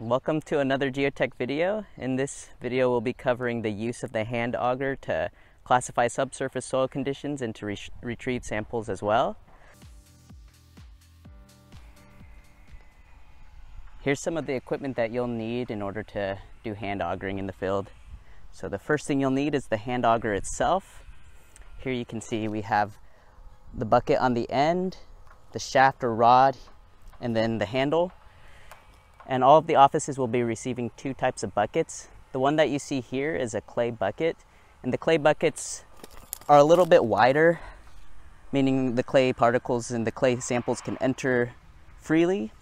Welcome to another geotech video. In this video we'll be covering the use of the hand auger to classify subsurface soil conditions and to re retrieve samples as well. Here's some of the equipment that you'll need in order to do hand augering in the field. So the first thing you'll need is the hand auger itself. Here you can see we have the bucket on the end, the shaft or rod, and then the handle. And all of the offices will be receiving two types of buckets. The one that you see here is a clay bucket, and the clay buckets are a little bit wider, meaning the clay particles and the clay samples can enter freely.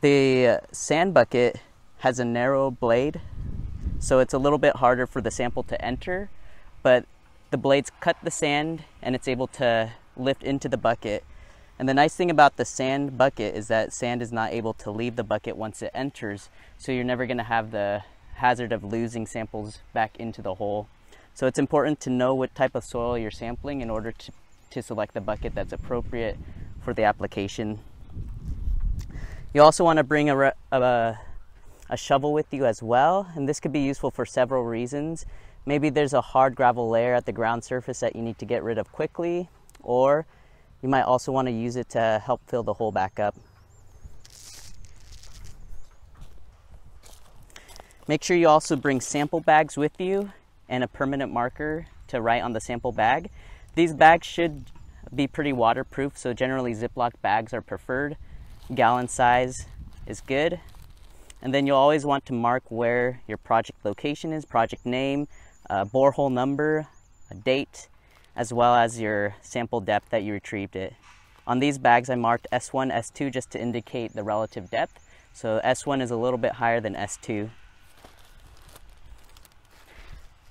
The sand bucket has a narrow blade, so it's a little bit harder for the sample to enter, but the blades cut the sand and it's able to lift into the bucket and the nice thing about the sand bucket is that sand is not able to leave the bucket once it enters, so you're never going to have the hazard of losing samples back into the hole. So it's important to know what type of soil you're sampling in order to, to select the bucket that's appropriate for the application. You also want to bring a, a, a shovel with you as well, and this could be useful for several reasons. Maybe there's a hard gravel layer at the ground surface that you need to get rid of quickly, or you might also want to use it to help fill the hole back up. Make sure you also bring sample bags with you and a permanent marker to write on the sample bag. These bags should be pretty waterproof, so generally Ziploc bags are preferred. Gallon size is good. And then you'll always want to mark where your project location is, project name, uh, borehole number, a date, as well as your sample depth that you retrieved it. On these bags, I marked S1, S2 just to indicate the relative depth. So S1 is a little bit higher than S2.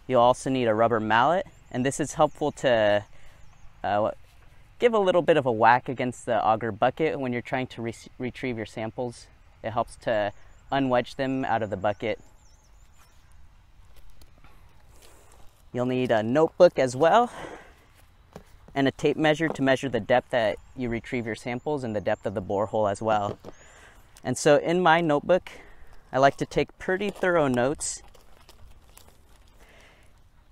You'll also need a rubber mallet, and this is helpful to uh, give a little bit of a whack against the auger bucket when you're trying to re retrieve your samples. It helps to unwedge them out of the bucket. You'll need a notebook as well and a tape measure to measure the depth that you retrieve your samples and the depth of the borehole as well. And so in my notebook, I like to take pretty thorough notes.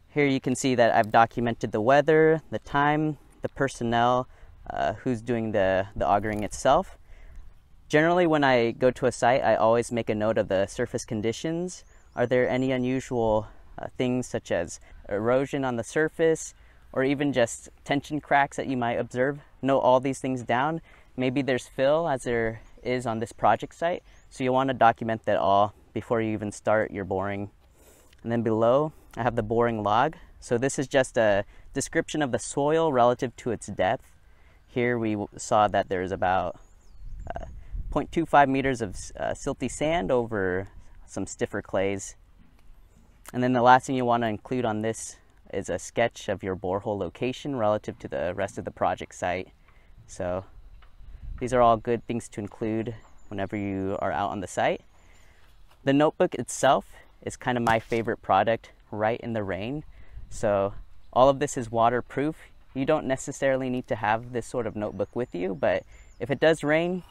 Here you can see that I've documented the weather, the time, the personnel, uh, who's doing the, the augering itself. Generally, when I go to a site, I always make a note of the surface conditions. Are there any unusual uh, things such as erosion on the surface, or even just tension cracks that you might observe. Note all these things down. Maybe there's fill as there is on this project site. So you want to document that all before you even start your boring. And then below, I have the boring log. So this is just a description of the soil relative to its depth. Here we saw that there's about uh, 0.25 meters of uh, silty sand over some stiffer clays. And then the last thing you want to include on this is a sketch of your borehole location relative to the rest of the project site. So these are all good things to include whenever you are out on the site. The notebook itself is kind of my favorite product Rite in the Rain. So all of this is waterproof. You don't necessarily need to have this sort of notebook with you, but if it does rain,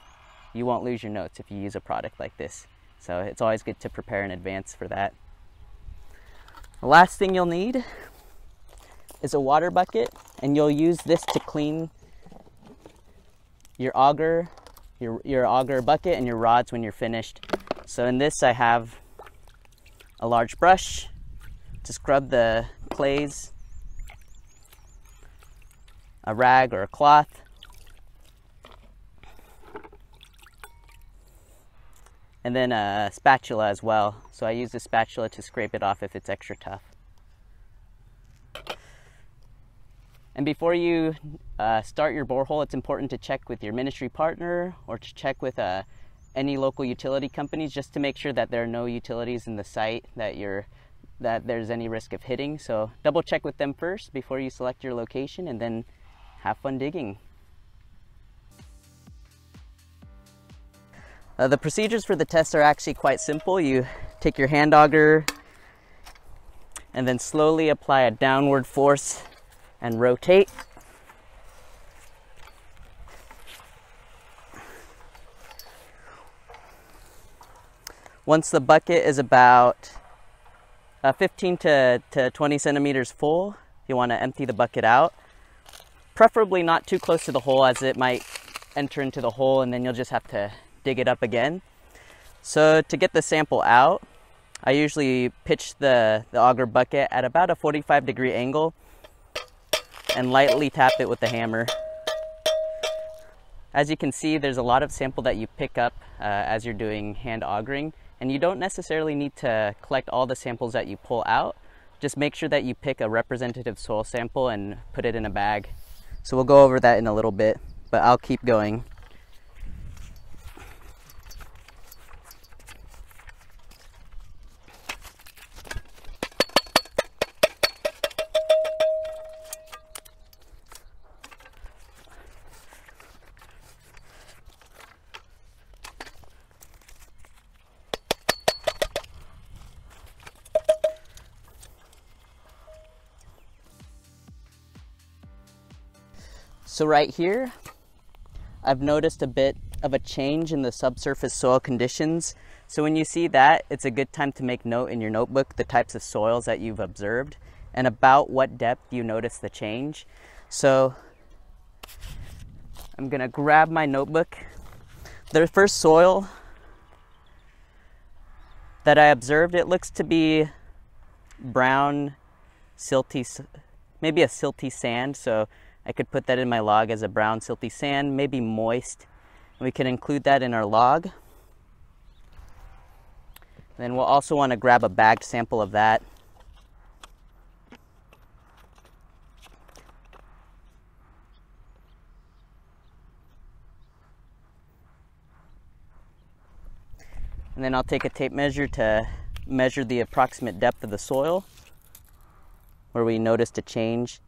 you won't lose your notes if you use a product like this. So it's always good to prepare in advance for that. The last thing you'll need is a water bucket and you'll use this to clean your auger, your, your auger bucket and your rods when you're finished. So in this I have a large brush to scrub the clays, a rag or a cloth, and then a spatula as well. So I use the spatula to scrape it off if it's extra tough. And before you uh, start your borehole, it's important to check with your ministry partner or to check with uh, any local utility companies just to make sure that there are no utilities in the site that you're that there's any risk of hitting. So double check with them first before you select your location and then have fun digging. Uh, the procedures for the test are actually quite simple. You take your hand auger and then slowly apply a downward force and rotate. Once the bucket is about uh, 15 to, to 20 centimeters full, you want to empty the bucket out. Preferably not too close to the hole as it might enter into the hole and then you'll just have to dig it up again. So to get the sample out, I usually pitch the, the auger bucket at about a 45 degree angle and lightly tap it with the hammer. As you can see, there's a lot of sample that you pick up uh, as you're doing hand augering, and you don't necessarily need to collect all the samples that you pull out. Just make sure that you pick a representative soil sample and put it in a bag. So we'll go over that in a little bit, but I'll keep going. So right here, I've noticed a bit of a change in the subsurface soil conditions. So when you see that, it's a good time to make note in your notebook the types of soils that you've observed and about what depth you notice the change. So I'm gonna grab my notebook. The first soil that I observed, it looks to be brown, silty, maybe a silty sand. So I could put that in my log as a brown silty sand, maybe moist. And we can include that in our log. Then we'll also want to grab a bagged sample of that. And then I'll take a tape measure to measure the approximate depth of the soil where we noticed a change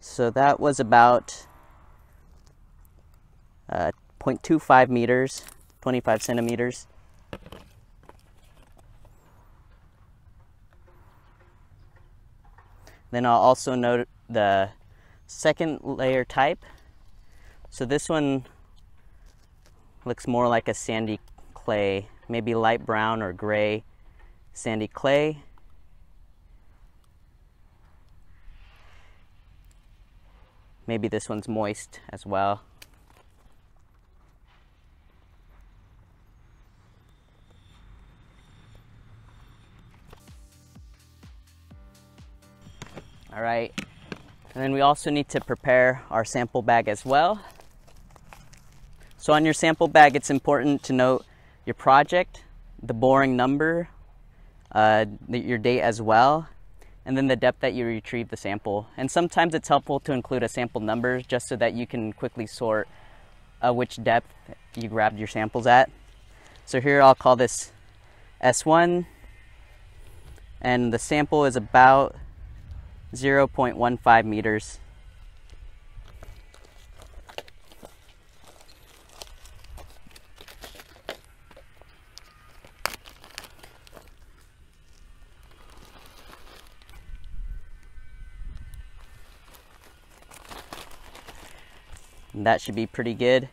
so that was about uh, 0.25 meters, 25 centimeters. Then I'll also note the second layer type. So this one looks more like a sandy clay, maybe light brown or gray sandy clay. Maybe this one's moist as well. All right, and then we also need to prepare our sample bag as well. So on your sample bag, it's important to note your project, the boring number, uh, your date as well, and then the depth that you retrieve the sample. And sometimes it's helpful to include a sample number just so that you can quickly sort uh, which depth you grabbed your samples at. So here I'll call this S1 and the sample is about 0.15 meters. That should be pretty good.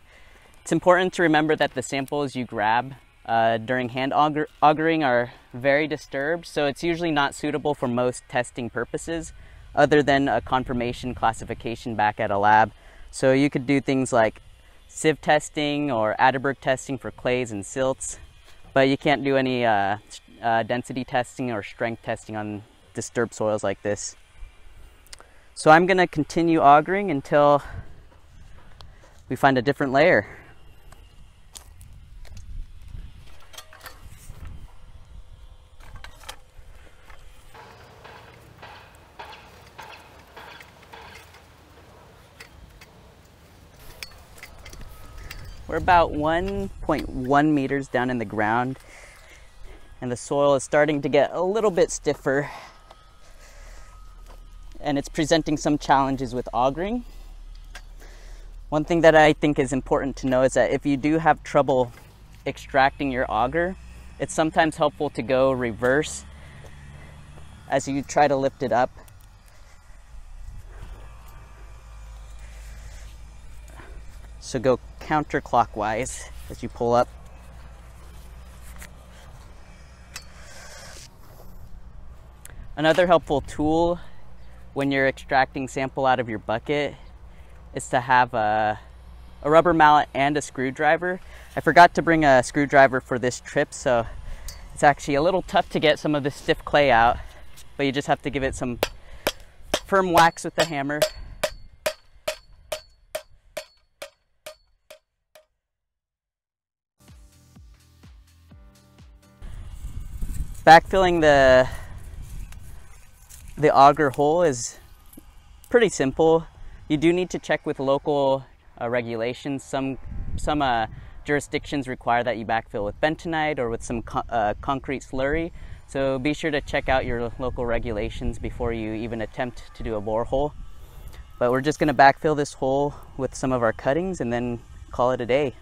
It's important to remember that the samples you grab uh, during hand auger augering are very disturbed, so it's usually not suitable for most testing purposes other than a confirmation classification back at a lab. So you could do things like sieve testing or Atterberg testing for clays and silts, but you can't do any uh, uh, density testing or strength testing on disturbed soils like this. So I'm going to continue augering until we find a different layer. We're about 1.1 meters down in the ground and the soil is starting to get a little bit stiffer and it's presenting some challenges with augering. One thing that I think is important to know is that if you do have trouble extracting your auger, it's sometimes helpful to go reverse as you try to lift it up. So go counterclockwise as you pull up. Another helpful tool when you're extracting sample out of your bucket is to have a, a rubber mallet and a screwdriver. I forgot to bring a screwdriver for this trip, so it's actually a little tough to get some of the stiff clay out, but you just have to give it some firm whacks with the hammer. Backfilling the the auger hole is pretty simple. You do need to check with local uh, regulations. Some some uh, jurisdictions require that you backfill with bentonite or with some co uh, concrete slurry. So be sure to check out your local regulations before you even attempt to do a borehole. But we're just going to backfill this hole with some of our cuttings and then call it a day.